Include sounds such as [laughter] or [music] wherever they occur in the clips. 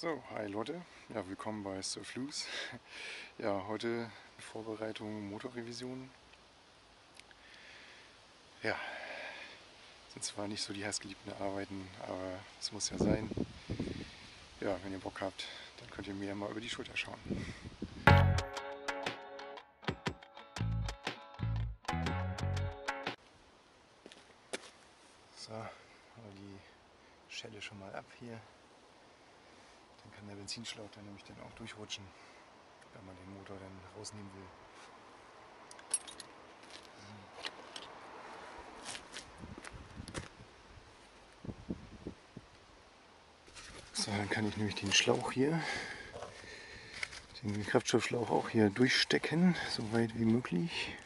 So, hi Leute, ja, willkommen bei Surf Loose. [laughs] Ja, heute Vorbereitung Motorrevision. Ja, sind zwar nicht so die heißgeliebten Arbeiten, aber es muss ja sein. Ja, wenn ihr Bock habt, dann könnt ihr mir mal über die Schulter schauen. So, die Schelle schon mal ab hier. Kann der Benzinschlauch dann nämlich dann auch durchrutschen, wenn man den Motor dann rausnehmen will. So, dann kann ich nämlich den Schlauch hier, den Kraftstoffschlauch auch hier durchstecken, so weit wie möglich.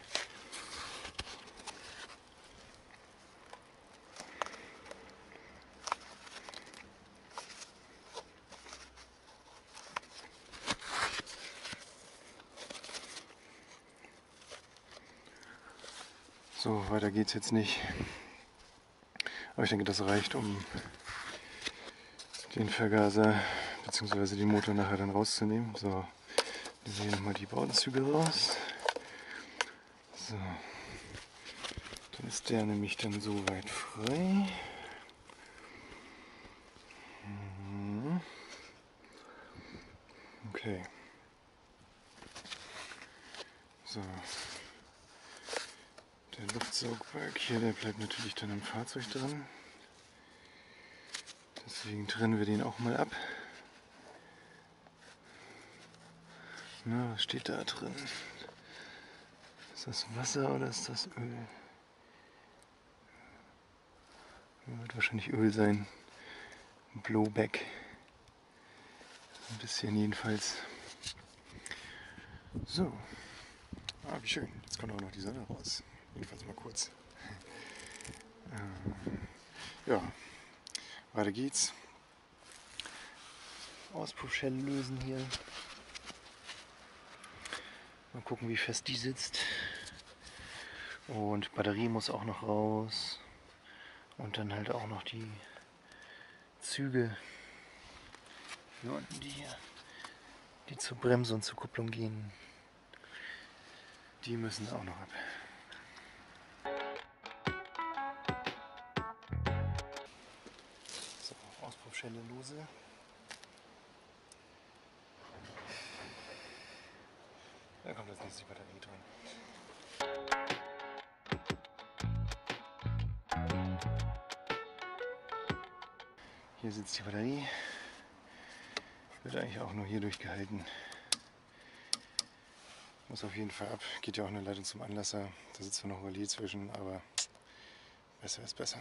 Weiter geht's jetzt nicht. Aber ich denke, das reicht, um den Vergaser bzw. den Motor nachher dann rauszunehmen. So, wir sehen nochmal die Bautenzüge raus. So, dann ist der nämlich dann soweit frei. Mhm. Okay. So. Der Luftsaugbalg hier, der bleibt natürlich dann im Fahrzeug dran. Deswegen trennen wir den auch mal ab. Na, was steht da drin? Ist das Wasser oder ist das Öl? Wird wahrscheinlich Öl sein. Blowback. Ein bisschen jedenfalls. So. Ah, wie schön. Jetzt kommt auch noch die Sonne raus. Jedenfalls mal kurz. Ähm, ja, weiter geht's. Auspuffschelle lösen hier. Mal gucken, wie fest die sitzt. Und Batterie muss auch noch raus. Und dann halt auch noch die Züge. Hier unten die hier, die zur Bremse und zur Kupplung gehen. Die müssen auch noch ab. Auspuffschelle lose. Da kommt als nächstes die Batterie drin. Hier sitzt die Batterie. Wird eigentlich auch nur hier durchgehalten. Muss auf jeden Fall ab. Geht ja auch eine Leitung zum Anlasser. Da sitzt zwar noch Relais zwischen, aber besser ist besser.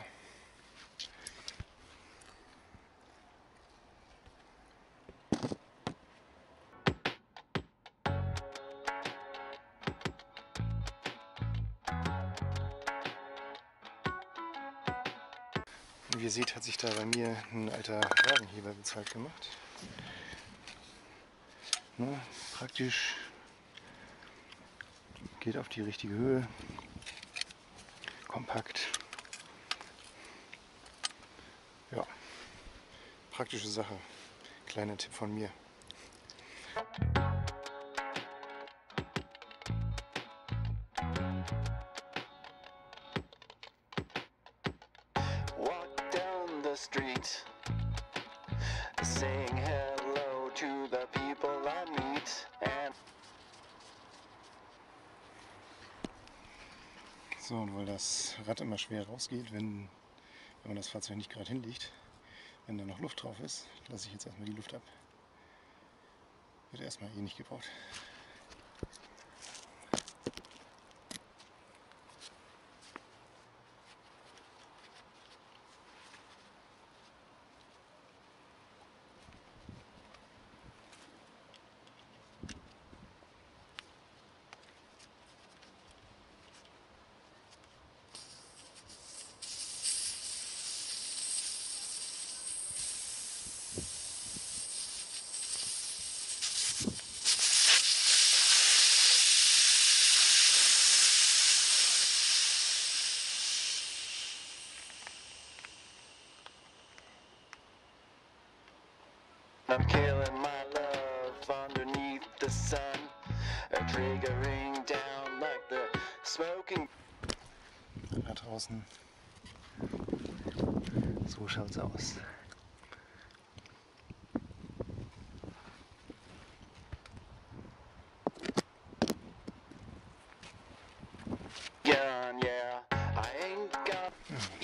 Wie ihr seht, hat sich da bei mir ein alter Wagenheber bezahlt gemacht. Ne, praktisch geht auf die richtige Höhe, kompakt. Ja, praktische Sache. Kleiner Tipp von mir. Rad immer schwer rausgeht, wenn, wenn man das Fahrzeug nicht gerade hinlegt, wenn da noch Luft drauf ist, lasse ich jetzt erstmal die Luft ab. Wird erstmal eh nicht gebraucht. Draußen. So schaut's aus.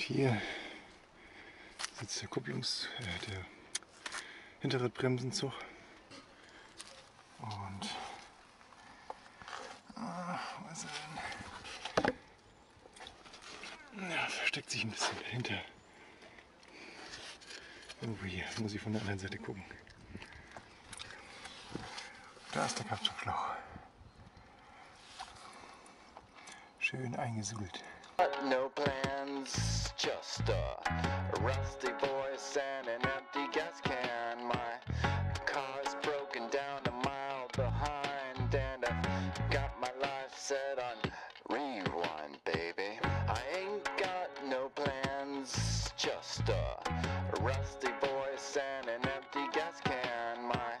und hier sitzt der Kupplungs-, äh, der Hinterradbremsenzug. Und. Ah, wo ist er denn? Ja, versteckt sich ein bisschen dahinter. Irgendwo hier, jetzt muss ich von der anderen Seite gucken. Da ist der Kraftstoffschlauch. Schön eingesult. no plans, just a rusty voice and an empty gas can. My car's broken down a mile behind, and I've got my life set on rewind, baby. I ain't just a rusty voice and an empty gas can. My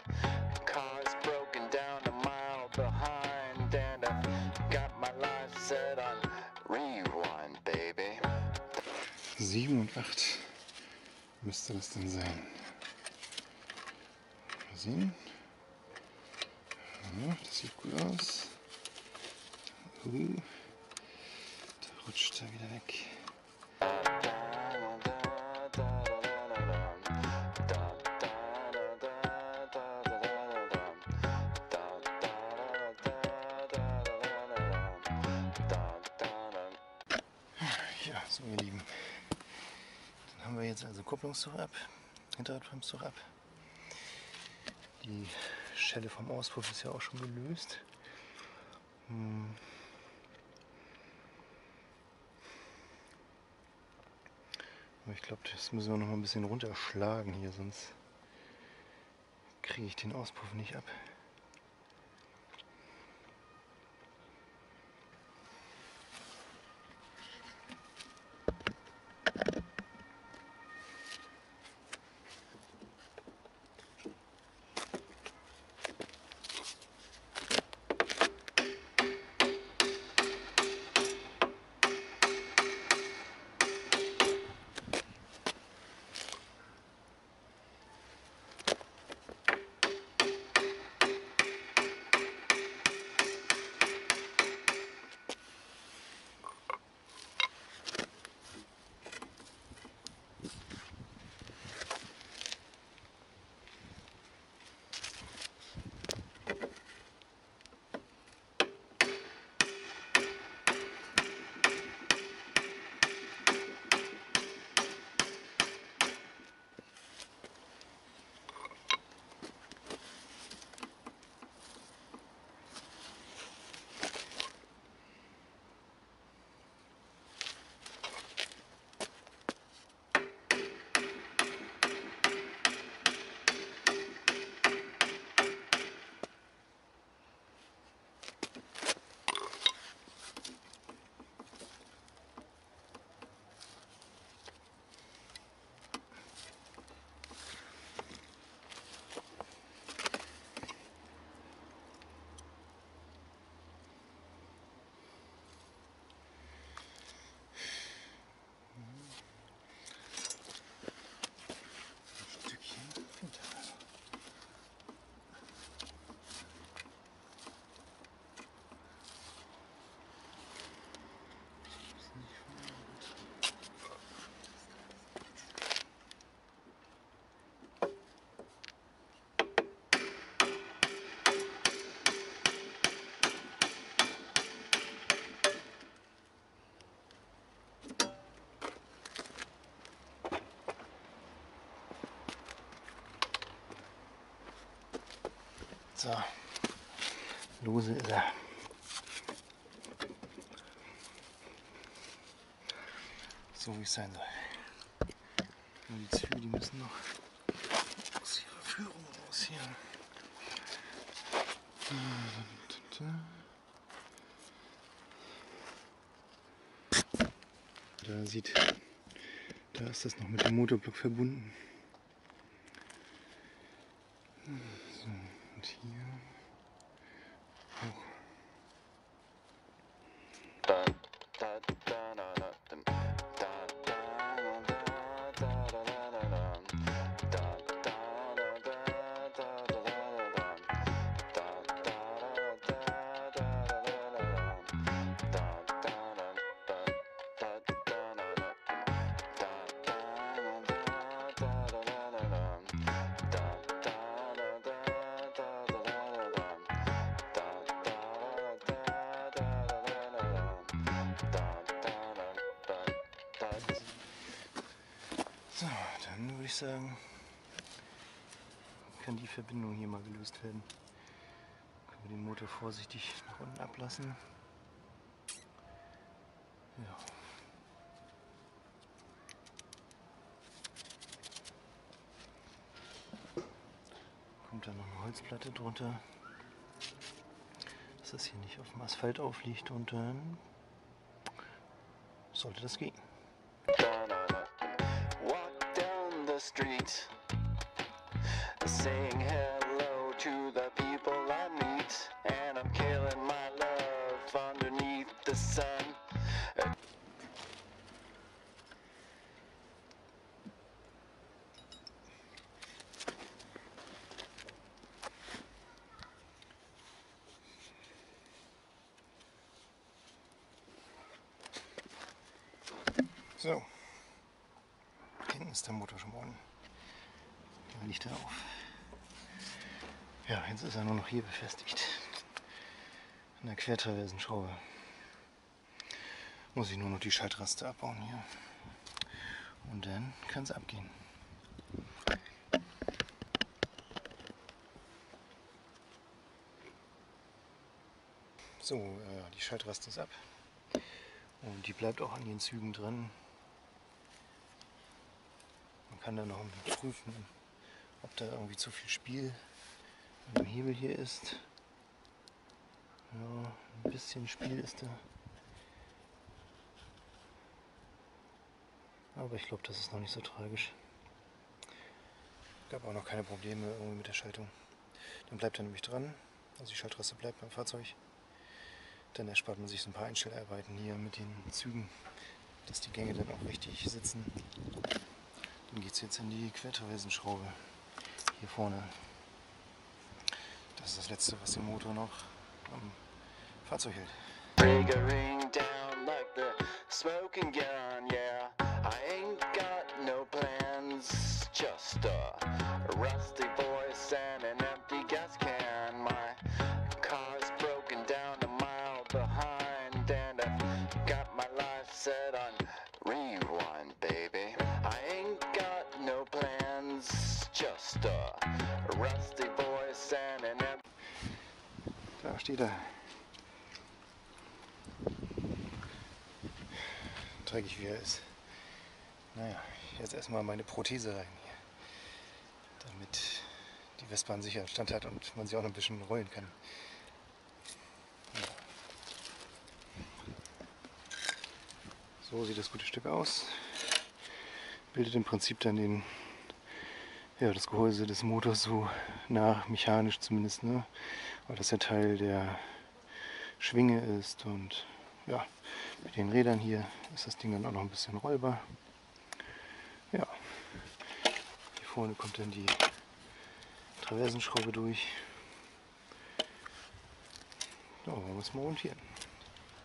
car's broken down a mile behind, and I've got my life set on rewind, baby. 7 und 8 müsste das denn sein. Mal sehen. Ja, das sieht gut aus. Uh, da rutscht er wieder weg. Kupplungszug ab, Hinterradbremszug ab. Die Schelle vom Auspuff ist ja auch schon gelöst. Hm. Aber ich glaube, das müssen wir noch mal ein bisschen runterschlagen hier, sonst kriege ich den Auspuff nicht ab. So, lose ist er. So wie es sein soll. Nur die Züge, die müssen noch aus ihrer Führung raus hier. Da sieht, da ist das noch mit dem Motorblock verbunden. So, around here. Oh. Done. So, dann würde ich sagen, kann die Verbindung hier mal gelöst werden. Können wir den Motor vorsichtig nach unten ablassen. Ja. Kommt dann noch eine Holzplatte drunter, dass das hier nicht auf dem Asphalt aufliegt und dann sollte das gehen. Down street, saying hello to the people I meet, and I'm killing my love underneath the sun. So. Ist der Motor schon unten. Der liegt da auf. Ja, jetzt ist er nur noch hier befestigt. An der Quertraversenschraube. Muss ich nur noch die Schaltraste abbauen hier. Und dann kann es abgehen. So, äh, die Schaltraste ist ab. Und die bleibt auch an den Zügen drin. Man kann dann noch prüfen, ob da irgendwie zu viel Spiel dem Hebel hier ist. Ja, ein bisschen Spiel ist da. Aber ich glaube, das ist noch nicht so tragisch. Gab auch noch keine Probleme irgendwie mit der Schaltung. Dann bleibt er nämlich dran. Also die Schaltraste bleibt beim Fahrzeug. Dann erspart man sich so ein paar Einstellarbeiten hier mit den Zügen, dass die Gänge dann auch richtig sitzen. Dann geht es jetzt in die Quertraversenschraube hier vorne. Das ist das letzte, was den Motor noch am Fahrzeug hält. Triggering down like the smoking gun, yeah. I ain't got no plans, just a rusty voice steht er. Dreckig wie er ist. Naja, jetzt erstmal meine Prothese rein hier. Damit die Westbahn sicher Stand hat und man sie auch noch ein bisschen rollen kann. So sieht das gute Stück aus. Bildet im Prinzip dann den, ja, das Gehäuse des Motors so nach, mechanisch zumindest, ne? Weil das ja Teil der Schwinge ist und ja, mit den Rädern hier ist das Ding dann auch noch ein bisschen rollbar. Ja, hier vorne kommt dann die Traversenschraube durch. So, wollen wir es mal montieren.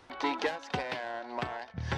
empty gas can.